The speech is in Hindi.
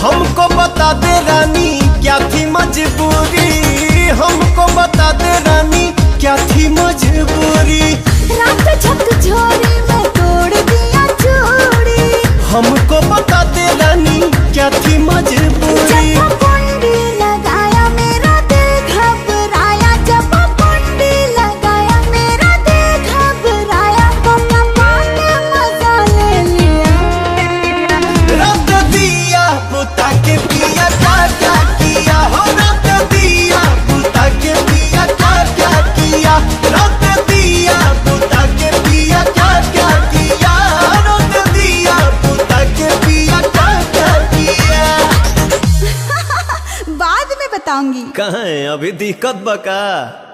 हमको बता दे। कहाँ है? अभी दिक्कत बका।